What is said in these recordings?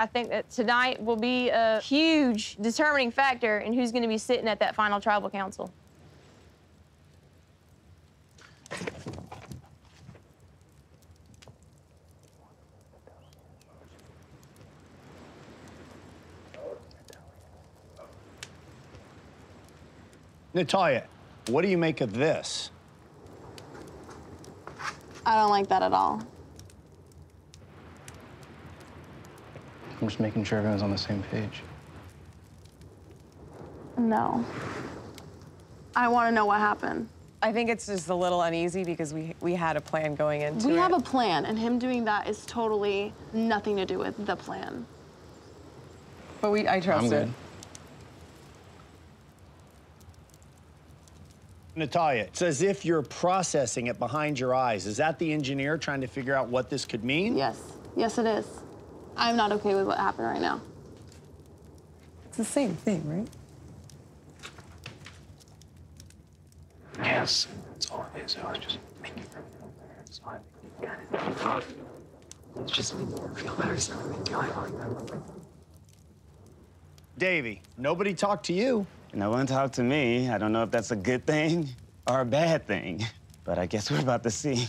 I think that tonight will be a huge determining factor in who's going to be sitting at that final tribal council. Natalia, what do you make of this? I don't like that at all. I'm just making sure everyone's on the same page. No. I want to know what happened. I think it's just a little uneasy because we we had a plan going into We it. We have a plan, and him doing that is totally nothing to do with the plan. but we I trust I'm it. good. Natalia, it's as if you're processing it behind your eyes. Is that the engineer trying to figure out what this could mean? Yes. Yes, it is. I'm not okay with what happened right now. It's the same thing, right? Yes, that's all it is. I was just making sure. It's fine. Uh, it's just making me feel better. So it made me feel like Davie, nobody talked to you. No one talked to me. I don't know if that's a good thing or a bad thing, but I guess we're about to see.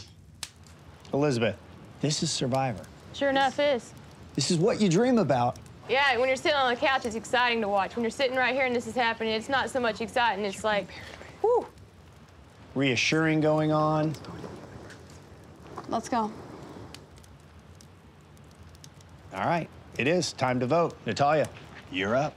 Elizabeth, this is Survivor. Sure enough, is. This is what you dream about. Yeah, when you're sitting on the couch, it's exciting to watch. When you're sitting right here and this is happening, it's not so much exciting. It's like, whew. Reassuring going on. Let's go. All right, it is time to vote. Natalia, you're up.